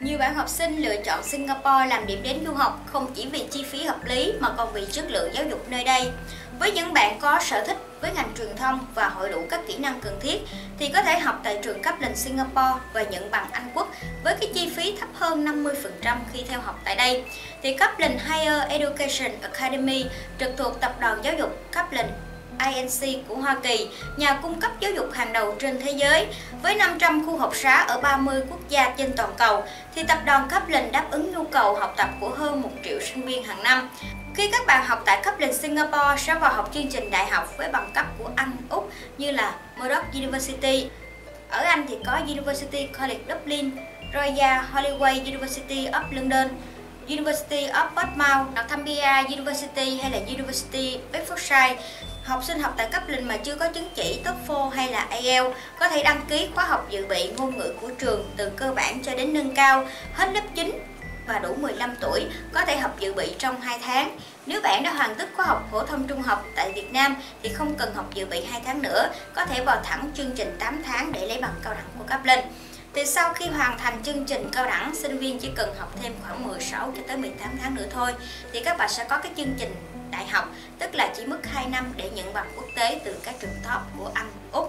Nhiều bạn học sinh lựa chọn Singapore làm điểm đến du học không chỉ vì chi phí hợp lý mà còn vì chất lượng giáo dục nơi đây. Với những bạn có sở thích với ngành truyền thông và hội đủ các kỹ năng cần thiết, thì có thể học tại trường cấp lên Singapore và nhận bằng Anh quốc với cái chi phí thấp hơn 50% khi theo học tại đây. Thì cấp lên Higher Education Academy trực thuộc tập đoàn giáo dục cấp lên INC của Hoa Kỳ, nhà cung cấp giáo dục hàng đầu trên thế giới. Với 500 khu học xá ở 30 quốc gia trên toàn cầu, thì tập đoàn Kaplan đáp ứng nhu cầu học tập của hơn 1 triệu sinh viên hàng năm. Khi các bạn học tại Kaplan Singapore sẽ vào học chương trình đại học với bằng cấp của Anh, Úc như là Murdoch University. Ở Anh thì có University College Dublin, Royal Holloway University of London, University of Portsmouth, Northumbria University hay là University Bedfordshire. Học sinh học tại cấp linh mà chưa có chứng chỉ TOEFL hay là IELTS có thể đăng ký khóa học dự bị ngôn ngữ của trường từ cơ bản cho đến nâng cao hết lớp 9 và đủ 15 tuổi có thể học dự bị trong 2 tháng. Nếu bạn đã hoàn tất khóa học phổ thông trung học tại Việt Nam thì không cần học dự bị 2 tháng nữa, có thể vào thẳng chương trình 8 tháng để lấy bằng cao đẳng của cấp lên. Thì sau khi hoàn thành chương trình cao đẳng, sinh viên chỉ cần học thêm khoảng 16 cho tới 18 tháng nữa thôi thì các bạn sẽ có cái chương trình đại học, tức là chỉ mất 2 năm để nhận bằng quốc tế từ các trường top của Anh, Úc.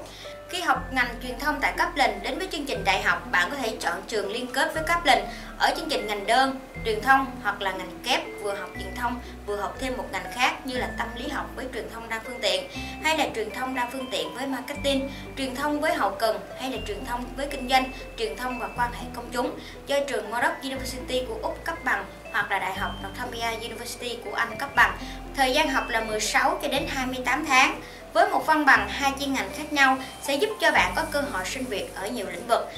Học ngành truyền thông tại Kaplan đến với chương trình đại học, bạn có thể chọn trường liên kết với Kaplan ở chương trình ngành đơn, truyền thông hoặc là ngành kép vừa học truyền thông vừa học thêm một ngành khác như là tâm lý học với truyền thông đa phương tiện hay là truyền thông đa phương tiện với marketing, truyền thông với hậu cần hay là truyền thông với kinh doanh, truyền thông và quan hệ công chúng do trường Murdoch University của Úc cấp bằng hoặc là Đại học Northumbria University của Anh cấp bằng. Thời gian học là 16 cho đến 28 tháng với một văn bằng hai chuyên ngành khác nhau sẽ giúp cho bạn có cơ hội sinh việc ở nhiều lĩnh vực.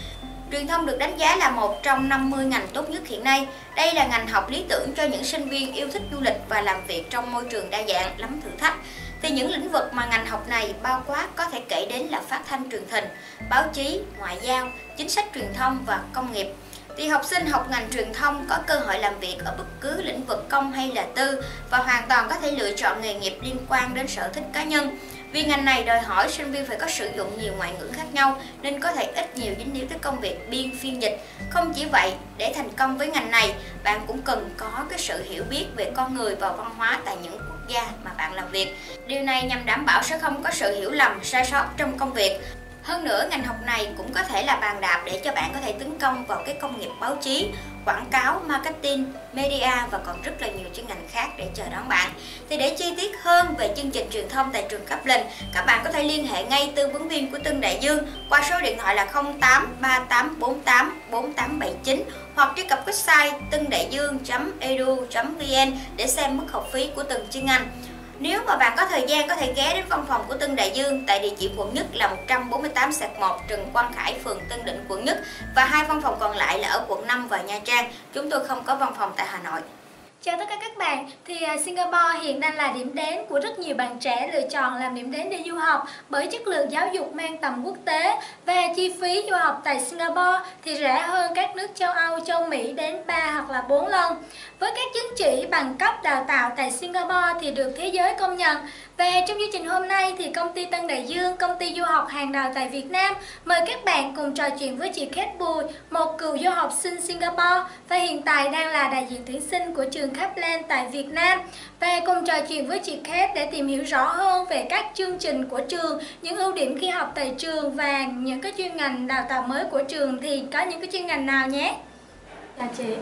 Truyền thông được đánh giá là một trong 50 ngành tốt nhất hiện nay. Đây là ngành học lý tưởng cho những sinh viên yêu thích du lịch và làm việc trong môi trường đa dạng, lắm thử thách. Thì những lĩnh vực mà ngành học này bao quát có thể kể đến là phát thanh truyền hình, báo chí, ngoại giao, chính sách truyền thông và công nghiệp thì học sinh học ngành truyền thông có cơ hội làm việc ở bất cứ lĩnh vực công hay là tư và hoàn toàn có thể lựa chọn nghề nghiệp liên quan đến sở thích cá nhân. Vì ngành này đòi hỏi sinh viên phải có sử dụng nhiều ngoại ngữ khác nhau nên có thể ít nhiều dính líu tới công việc biên phiên dịch. Không chỉ vậy, để thành công với ngành này, bạn cũng cần có cái sự hiểu biết về con người và văn hóa tại những quốc gia mà bạn làm việc. Điều này nhằm đảm bảo sẽ không có sự hiểu lầm, sai sót trong công việc hơn nữa, ngành học này cũng có thể là bàn đạp để cho bạn có thể tấn công vào cái công nghiệp báo chí, quảng cáo, marketing, media và còn rất là nhiều chuyên ngành khác để chờ đón bạn. Thì để chi tiết hơn về chương trình truyền thông tại trường cấp các bạn có thể liên hệ ngay tư vấn viên của Tân Đại Dương qua số điện thoại là 083848 4879 hoặc truy cập website tân đại dương.edu.vn để xem mức học phí của từng chuyên ngành. Nếu mà bạn có thời gian có thể ghé đến văn phòng của Tân Đại Dương tại địa chỉ quận Nhất là 148 sạc 1 Trần Quang Khải, phường Tân Định, quận Nhất và hai văn phòng còn lại là ở quận 5 và Nha Trang. Chúng tôi không có văn phòng tại Hà Nội. Chào tất cả các bạn, thì à, Singapore hiện đang là điểm đến của rất nhiều bạn trẻ lựa chọn làm điểm đến để du học bởi chất lượng giáo dục mang tầm quốc tế. Và chi phí du học tại Singapore thì rẻ hơn các nước châu Âu, châu Mỹ đến 3 hoặc là 4 lần. Với các chứng chỉ bằng cấp đào tạo tại Singapore thì được thế giới công nhận và trong chương trình hôm nay thì công ty Tân Đại Dương, công ty du học hàng đầu tại Việt Nam mời các bạn cùng trò chuyện với chị Kate Bùi, một cựu du học sinh Singapore và hiện tại đang là đại diện tuyển sinh của trường Kaplan tại Việt Nam và cùng trò chuyện với chị Kate để tìm hiểu rõ hơn về các chương trình của trường, những ưu điểm khi học tại trường và những cái chuyên ngành đào tạo mới của trường thì có những cái chuyên ngành nào nhé. Chào chị.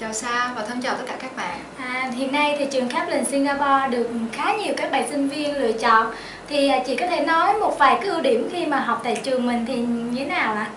Chào Sa và thân chào tất cả các bạn. À, hiện nay thì trường Kaplan Singapore được khá nhiều các bạn sinh viên lựa chọn. Thì à, chị có thể nói một vài cái ưu điểm khi mà học tại trường mình thì như thế nào ạ?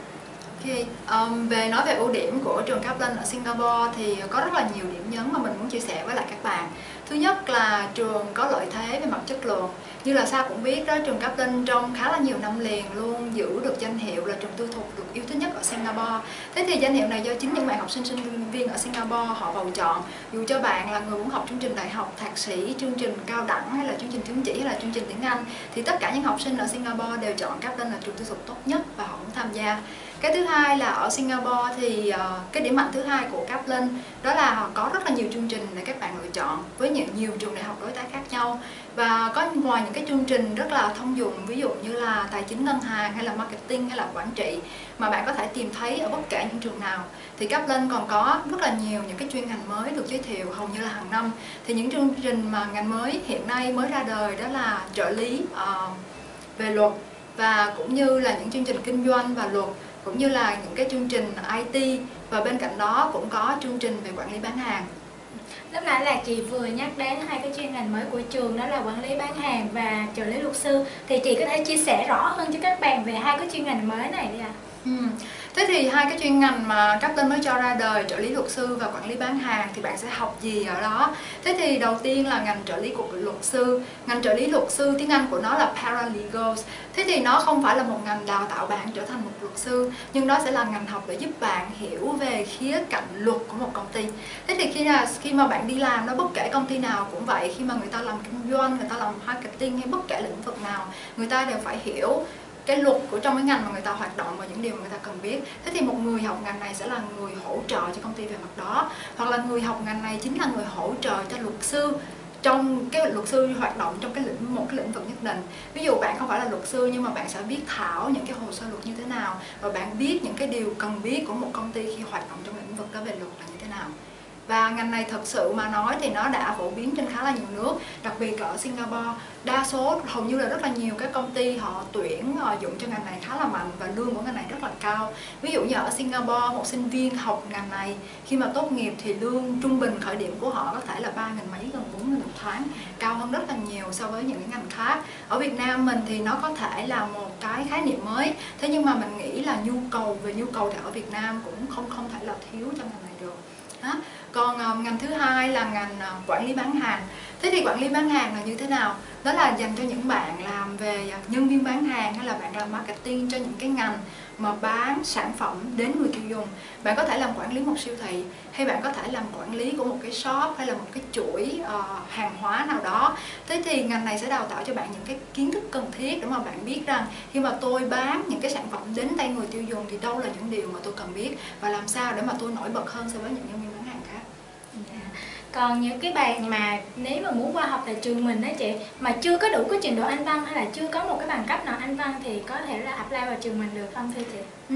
Ok, um, về nói về ưu điểm của trường Kaplan ở Singapore thì có rất là nhiều điểm nhấn mà mình muốn chia sẻ với lại các bạn. Thứ nhất là trường có lợi thế về mặt chất lượng. Như là Sa cũng biết đó, trường Kaplan trong khá là nhiều năm liền luôn giữ được danh hiệu là trường tư thục được yêu thích nhất ở Singapore. Thế thì danh hiệu này do chính những bạn học sinh sinh viên ở Singapore họ bầu chọn. Dù cho bạn là người muốn học chương trình đại học, thạc sĩ, chương trình cao đẳng hay là chương trình chứng chỉ hay là chương trình tiếng Anh thì tất cả những học sinh ở Singapore đều chọn Kaplan là trường tư thục tốt nhất và họ cũng tham gia cái thứ hai là ở Singapore thì uh, cái điểm mạnh thứ hai của Kaplan đó là họ có rất là nhiều chương trình để các bạn lựa chọn với những nhiều trường đại học đối tác khác nhau. Và có ngoài những cái chương trình rất là thông dụng ví dụ như là tài chính ngân hàng hay là marketing hay là quản trị mà bạn có thể tìm thấy ở bất kể những trường nào thì Kaplan còn có rất là nhiều những cái chuyên ngành mới được giới thiệu hầu như là hàng năm. Thì những chương trình mà ngành mới hiện nay mới ra đời đó là trợ lý uh, về luật và cũng như là những chương trình kinh doanh và luật cũng như là những cái chương trình IT và bên cạnh đó cũng có chương trình về quản lý bán hàng lúc nãy là chị vừa nhắc đến hai cái chuyên ngành mới của trường đó là quản lý bán hàng và trợ lý luật sư thì chị có thể chia sẻ rõ hơn cho các bạn về hai cái chuyên ngành mới này đi ạ à? ừ. Thế thì hai cái chuyên ngành mà các tên mới cho ra đời trợ lý luật sư và quản lý bán hàng thì bạn sẽ học gì ở đó? Thế thì đầu tiên là ngành trợ lý của luật sư. Ngành trợ lý luật sư tiếng Anh của nó là paralegals. Thế thì nó không phải là một ngành đào tạo bạn trở thành một luật sư, nhưng đó sẽ là ngành học để giúp bạn hiểu về khía cạnh luật của một công ty. Thế thì khi là khi mà bạn đi làm nó bất kể công ty nào cũng vậy, khi mà người ta làm kinh doanh, người ta làm marketing hay bất kể lĩnh vực nào, người ta đều phải hiểu cái luật của trong cái ngành mà người ta hoạt động và những điều mà người ta cần biết. Thế thì một người học ngành này sẽ là người hỗ trợ cho công ty về mặt đó. Hoặc là người học ngành này chính là người hỗ trợ cho luật sư trong cái luật sư hoạt động trong cái lĩnh, một cái lĩnh vực nhất định. Ví dụ bạn không phải là luật sư nhưng mà bạn sẽ biết thảo những cái hồ sơ luật như thế nào và bạn biết những cái điều cần biết của một công ty khi hoạt động trong lĩnh vực đó về luật là như thế nào và ngành này thật sự mà nói thì nó đã phổ biến trên khá là nhiều nước, đặc biệt ở Singapore. Đa số hầu như là rất là nhiều các công ty họ tuyển họ dụng cho ngành này khá là mạnh và lương của ngành này rất là cao. Ví dụ như ở Singapore, một sinh viên học ngành này, khi mà tốt nghiệp thì lương trung bình khởi điểm của họ có thể là ba nghìn mấy, gần bốn nghìn một tháng, cao hơn rất là nhiều so với những cái ngành khác. Ở Việt Nam mình thì nó có thể là một cái khái niệm mới, thế nhưng mà mình nghĩ là nhu cầu, về nhu cầu thì ở Việt Nam cũng không không thể là thiếu trong ngành này được. Đó còn uh, ngành thứ hai là ngành uh, quản lý bán hàng. Thế thì quản lý bán hàng là như thế nào? Đó là dành cho những bạn làm về ờ, nhân viên bán hàng hay là bạn làm marketing cho những cái ngành mà bán sản phẩm đến người tiêu dùng? Bạn có thể làm quản lý một siêu thị hay bạn có thể làm quản lý của một cái shop hay là một cái chuỗi uh, hàng hóa nào đó. Thế thì ngành này sẽ đào tạo cho bạn những cái kiến thức cần thiết để mà bạn biết rằng khi mà tôi bán những cái sản phẩm đến tay người tiêu dùng thì đâu là những điều mà tôi cần biết và làm sao để mà tôi nổi bật hơn so với những nhân viên bán hàng khác dạ còn những cái bạn mà nếu mà muốn qua học tại trường mình đó chị mà chưa có đủ cái trình độ anh văn hay là chưa có một cái bằng cấp nào anh văn thì có thể là apply vào trường mình được không thưa chị? Ừ.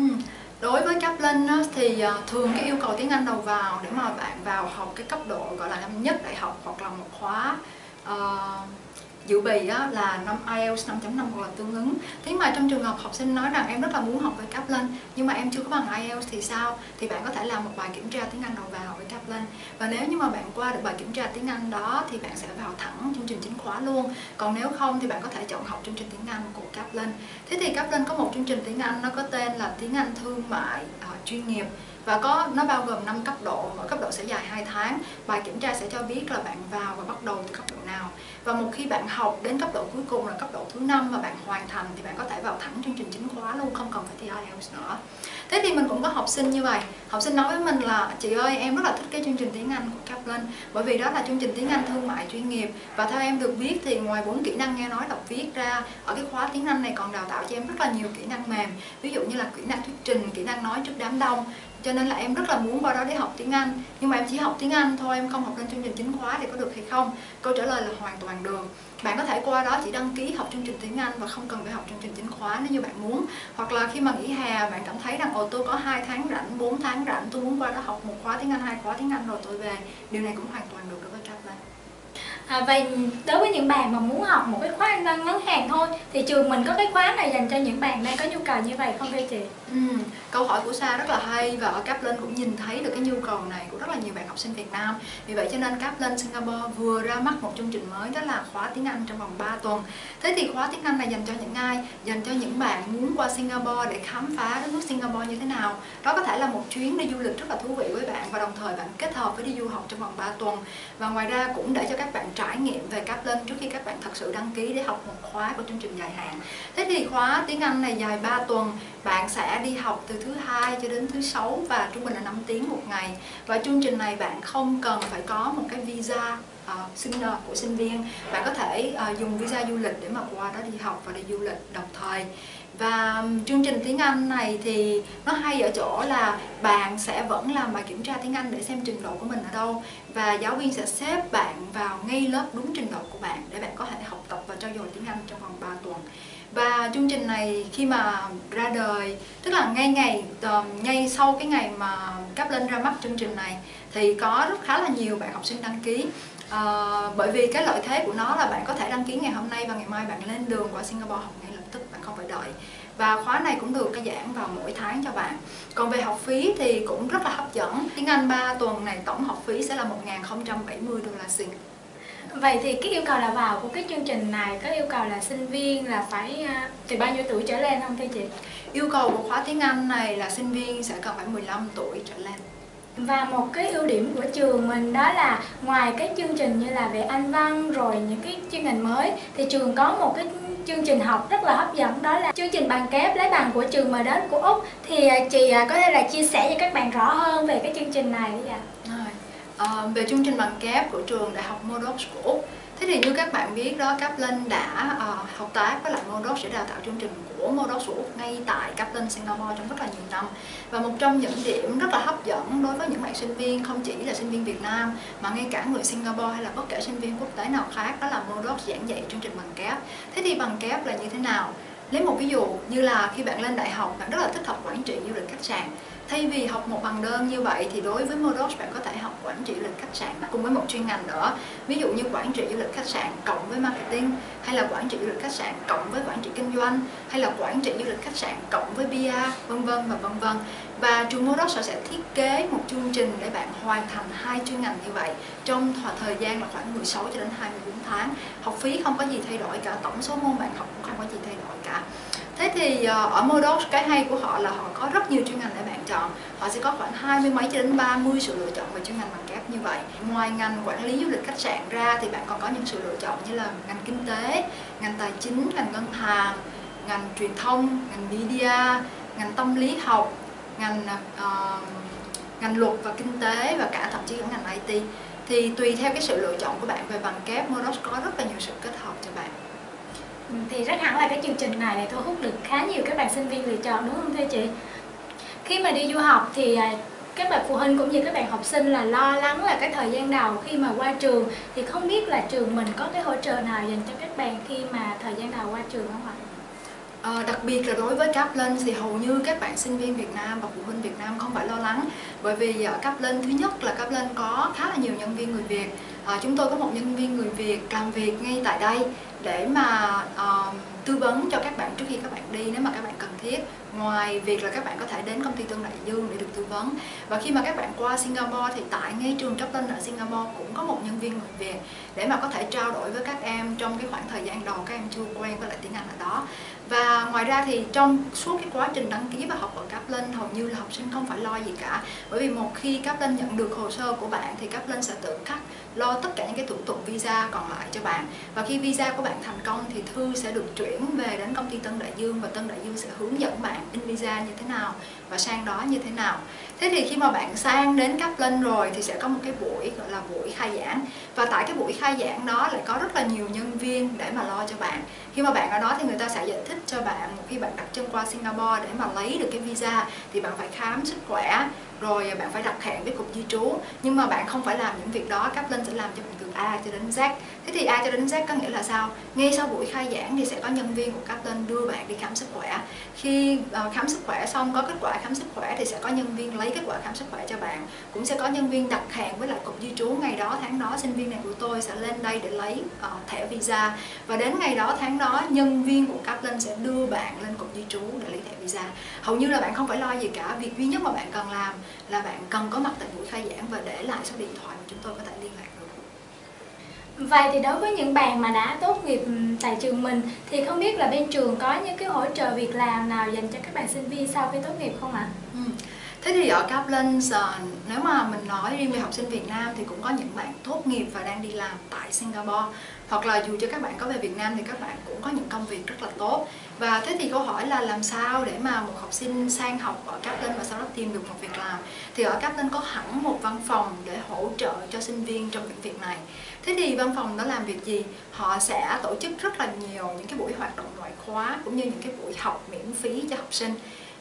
Đối với cấp lên thì ờ, thường cái yêu cầu tiếng Anh đầu vào để mà bạn vào học cái cấp độ gọi là năm nhất đại học hoặc là một khóa uh, dự bị á, là năm IELTS 5.5 hoặc là tương ứng. Thế mà trong trường hợp học sinh nói rằng em rất là muốn học với Kaplan nhưng mà em chưa có bằng IELTS thì sao? Thì bạn có thể làm một bài kiểm tra tiếng Anh đầu vào với Kaplan. Và nếu như mà bạn qua được bài kiểm tra tiếng Anh đó thì bạn sẽ vào thẳng chương trình chính khóa luôn. Còn nếu không thì bạn có thể chọn học chương trình tiếng Anh của Kaplan. Thế thì Kaplan có một chương trình tiếng Anh nó có tên là tiếng Anh thương mại uh, chuyên nghiệp và có, nó bao gồm 5 cấp độ, mỗi cấp độ sẽ dài 2 tháng. Bài kiểm tra sẽ cho biết là bạn vào và bắt đầu từ cấp độ nào. Và một khi bạn học đến cấp độ cuối cùng là cấp độ thứ năm và bạn hoàn thành thì bạn có thể vào thẳng chương trình chính khóa luôn, không cần phải thi IELTS nữa. Thế thì mình cũng có học sinh như vậy. Học sinh nói với mình là, chị ơi, em rất là thích cái chương trình tiếng Anh của Kaplan, bởi vì đó là chương trình tiếng Anh thương mại chuyên nghiệp. Và theo em được biết thì ngoài bốn kỹ năng nghe nói đọc viết ra, ở cái khóa tiếng Anh này còn đào tạo cho em rất là nhiều kỹ năng mềm. Ví dụ như là kỹ năng thuyết trình, kỹ năng nói trước đám đông cho nên là em rất là muốn qua đó để học tiếng Anh. Nhưng mà em chỉ học tiếng Anh thôi, em không học lên chương trình chính khóa thì có được hay không. Câu trả lời là hoàn toàn được. Bạn có thể qua đó chỉ đăng ký học chương trình tiếng Anh và không cần phải học chương trình chính khóa nếu như bạn muốn. Hoặc là khi mà nghỉ hè, bạn cảm thấy rằng, ồ, tôi có hai tháng rảnh 4 tháng rảnh, tôi muốn qua đó học một khóa tiếng Anh, hai khóa tiếng Anh rồi tôi về. Điều này cũng hoàn toàn được đối với các bạn À, vậy đối với những bạn mà muốn học một cái khóa Anh văn ngắn hàng thôi thì trường mình có cái khóa này dành cho những bạn đang có nhu cầu như vậy không thưa chị? Ừ, câu hỏi của Sa rất là hay và ở Kaplan cũng nhìn thấy được cái nhu cầu này của rất là nhiều bạn học sinh Việt Nam. Vì vậy cho nên Kaplan Singapore vừa ra mắt một chương trình mới đó là khóa tiếng Anh trong vòng 3 tuần. Thế thì khóa tiếng Anh này dành cho những ai? Dành cho những bạn muốn qua Singapore để khám phá đất nước Singapore như thế nào. Đó có thể là một chuyến đi du lịch rất là thú vị với bạn và đồng thời bạn kết hợp với đi du học trong vòng 3 tuần. Và ngoài ra cũng để cho các bạn trải nghiệm về Kaplan trước khi các bạn thật sự đăng ký để học một khóa của chương trình dài hạn. Thế thì khóa tiếng Anh này dài 3 tuần, bạn sẽ đi học từ thứ hai cho đến thứ sáu và trung bình là 5 tiếng một ngày. Và chương trình này bạn không cần phải có một cái visa uh, sinh ờ, của sinh viên bạn có thể uh, dùng visa du lịch để mà qua đó đi học và đi du lịch đồng thời và chương trình tiếng Anh này thì nó hay ở chỗ là bạn sẽ vẫn làm bài kiểm tra tiếng Anh để xem trình độ của mình ở đâu. Và giáo viên sẽ xếp bạn vào ngay lớp đúng trình độ của bạn để bạn có thể học tập và trau dồi tiếng Anh trong vòng 3 tuần. Và chương trình này khi mà ra đời tức là ngay ngày ngay sau cái ngày mà Cáp lên ra mắt chương trình này thì có rất khá là nhiều bạn học sinh đăng ký. À, bởi vì cái lợi thế của nó là bạn có thể đăng ký ngày hôm nay và ngày mai bạn lên đường qua Singapore học nghề không phải đợi và khóa này cũng được giảng vào mỗi tháng cho bạn còn về học phí thì cũng rất là hấp dẫn tiếng Anh 3 tuần này tổng học phí sẽ là 1.070 đô la Sing Vậy thì cái yêu cầu là vào của cái chương trình này có yêu cầu là sinh viên là phải à, từ bao nhiêu tuổi trở lên không thưa chị? Yêu cầu của khóa tiếng Anh này là sinh viên sẽ cần phải 15 tuổi trở lên. Và một cái ưu điểm của trường mình đó là ngoài cái chương trình như là về Anh văn rồi những cái chuyên ngành mới thì trường có một cái chương trình học rất là hấp dẫn. Đó là chương trình bàn kép lấy bằng của trường mà đến của Úc. Thì à, chị à, có thể là chia sẻ cho các bạn rõ hơn về cái chương trình này. Đấy ạ. À, về chương trình bằng kép của trường Đại học Modoc của Úc. Thế thì như các bạn biết đó, Kaplan đã uh, hợp tác với lại Modoc để đào tạo chương trình của Modoc của Úc ngay tại Kaplan Singapore trong rất là nhiều năm. Và một trong những điểm rất là hấp dẫn đối với những bạn sinh viên không chỉ là sinh viên Việt Nam mà ngay cả người Singapore hay là bất kể sinh viên quốc tế nào khác đó là Modoc giảng dạy chương trình bằng kép. Thế thì bằng kép là như thế nào? Lấy một ví dụ như là khi bạn lên đại học, bạn rất là thích học quản trị du lịch khách sạn. Thay vì học một bằng đơn như vậy thì đối với Modos bạn có thể học quản trị du lịch khách sạn cùng với một chuyên ngành nữa. Ví dụ như quản trị du lịch khách sạn cộng với marketing, hay là quản trị du lịch khách sạn cộng với quản trị kinh doanh, hay là quản trị du lịch khách sạn cộng với PR vân vân và vân vân. Và trường Modos sẽ thiết kế một chương trình để bạn hoàn thành hai chuyên ngành như vậy trong thời gian là khoảng 16 cho đến 24 tháng. Học phí không có gì thay đổi cả, tổng số môn bạn học cũng không có gì thay đổi cả. Thế thì ờ, ở Modos cái hay của họ là họ có rất nhiều chuyên ngành để bạn chọn. Họ sẽ có khoảng hai mươi mấy cho đến 30 sự lựa chọn về chuyên ngành bằng kép như vậy. Ngoài ngành quản lý du lịch khách sạn ra thì bạn còn có những sự lựa chọn như là ngành kinh tế, ngành tài chính, ngành ngân hàng, ngành truyền thông, ngành media, ngành tâm lý học, ngành uh, ngành luật và kinh tế và cả thậm chí cả ngành IT thì tùy theo cái sự lựa chọn của bạn về bằng kép Modos có rất là nhiều sự kết hợp cho bạn thì rất hẳn là cái chương trình này lại thu hút được khá nhiều các bạn sinh viên lựa chọn đúng không thưa chị? Khi mà đi du học thì à, các bạn phụ huynh cũng như các bạn học sinh là lo lắng là cái thời gian đầu khi mà qua trường. Thì không biết là trường mình có cái hỗ trợ nào dành cho các bạn khi mà thời gian đầu qua trường không ạ? À, đặc biệt là đối với Kaplan thì hầu như các bạn sinh viên Việt Nam và phụ huynh Việt Nam không phải lo lắng. Bởi vì ở Kaplan thứ nhất là Kaplan có khá là nhiều nhân viên người Việt. À, chúng tôi có một nhân viên người Việt làm việc ngay tại đây để mà uh, tư vấn cho các bạn trước khi các bạn đi nếu mà các bạn cần thiết. Ngoài việc là các bạn có thể đến công ty Tân Đại Dương để được tư vấn. Và khi mà các bạn qua Singapore thì tại ngay trường Kaplan ở Singapore cũng có một nhân viên người Việt để mà có thể trao đổi với các em trong cái khoảng thời gian đầu các em chưa quen với lại tiếng Anh ở đó và ngoài ra thì trong suốt cái quá trình đăng ký và học ở Kaplan, hầu như là học sinh không phải lo gì cả. Bởi vì một khi Kaplan nhận được hồ sơ của bạn thì Kaplan sẽ tự khắc lo tất cả những cái thủ tục visa còn lại cho bạn. Và khi visa của bạn thành công thì thư sẽ được chuyển về đến công ty Tân Đại Dương và Tân Đại Dương sẽ hướng dẫn bạn in visa như thế nào và sang đó như thế nào thế thì khi mà bạn sang đến Kaplan rồi thì sẽ có một cái buổi gọi là buổi khai giảng. Và tại cái buổi khai giảng đó lại có rất là nhiều nhân viên để mà lo cho bạn. Khi mà bạn ở đó thì người ta sẽ giải thích cho bạn khi bạn đặt chân qua Singapore để mà lấy được cái visa thì bạn phải khám sức khỏe, rồi bạn phải đặt hẹn với cục di trú. Nhưng mà bạn không phải làm những việc đó Kaplan sẽ làm cho bạn từ A cho đến Z. Thế thì A cho đến Z có nghĩa là sao? Ngay sau buổi khai giảng thì sẽ có nhân viên của Kaplan đưa bạn đi khám sức khỏe. Khi ờ, khám sức khỏe xong có kết quả khám sức khỏe thì sẽ có nhân viên lấy kết quả khám sức khỏe cho bạn. Cũng sẽ có nhân viên đặt hàng với lại cục di trú. Ngày đó tháng đó sinh viên này của tôi sẽ lên đây để lấy uh, thẻ visa. Và đến ngày đó tháng đó nhân viên của Kaplan sẽ đưa bạn lên cục di trú để lấy thẻ visa. Hầu như là bạn không phải lo gì cả. Việc duy nhất mà bạn cần làm là bạn cần có mặt tại buổi khai giảng và để lại số điện thoại mà chúng tôi có thể liên lạc Vậy thì đối với những bạn mà đã tốt nghiệp ừ, tại trường mình, thì không biết là bên trường có những cái hỗ trợ việc làm nào dành cho các bạn sinh viên sau khi tốt nghiệp không ạ? Ừ. Thế thì ở Kaplan nếu mà mình nói riêng về học sinh Việt Nam thì cũng có những bạn tốt nghiệp và đang đi làm tại Singapore hoặc là dù cho các bạn có về Việt Nam thì các bạn cũng có những công việc rất là tốt và thế thì câu hỏi là làm sao để mà một học sinh sang học ở Kaplan và sau đó tìm được một việc làm thì ở Kaplan có hẳn một văn phòng để hỗ trợ cho sinh viên trong những việc này thế thì văn phòng đó làm việc gì? Họ sẽ tổ chức rất là nhiều những cái buổi hoạt động ngoại khóa, cũng như những cái buổi học miễn phí cho học sinh.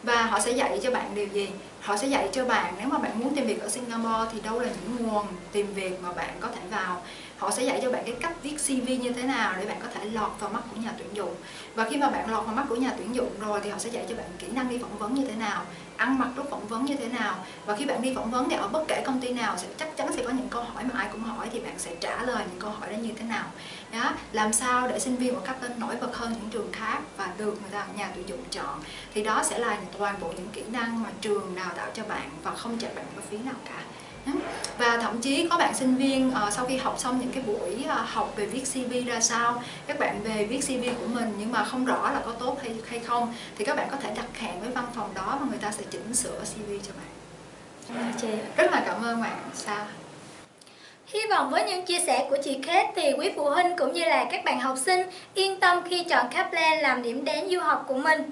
Và họ sẽ dạy cho bạn điều gì? Họ sẽ dạy cho bạn. Nếu mà bạn muốn tìm việc ở Singapore thì đâu là những nguồn tìm việc mà bạn có thể vào. Họ sẽ dạy cho bạn cái cách viết CV như thế nào để bạn có thể lọt vào mắt của nhà tuyển dụng. Và khi mà bạn lọt vào mắt của nhà tuyển dụng rồi thì họ sẽ dạy cho bạn kỹ năng đi phỏng vấn như thế nào, ăn mặc lúc phỏng vấn như thế nào. Và khi bạn đi phỏng vấn thì ở bất kể công ty nào sẽ, chắc chắn sẽ có những câu hỏi mà ai cũng hỏi thì bạn sẽ trả lời những câu hỏi đó như thế nào. Đó, làm sao để sinh viên của các tên nổi bật hơn những trường khác và được người ta, nhà tuyển dụng chọn. Thì đó sẽ là toàn bộ những kỹ năng mà trường nào tạo cho bạn và không trả bạn một phí nào cả và thậm chí có bạn sinh viên uh, sau khi học xong những cái buổi uh, học về viết CV ra sao các bạn về viết CV của mình nhưng mà không rõ là có tốt hay hay không thì các bạn có thể đặt hẹn với văn phòng đó và người ta sẽ chỉnh sửa CV cho bạn Dạ, chị. rất là cảm ơn bạn Sa Hy vọng với những chia sẻ của chị Kate thì quý phụ huynh cũng như là các bạn học sinh yên tâm khi chọn Kaplan làm điểm đến du học của mình.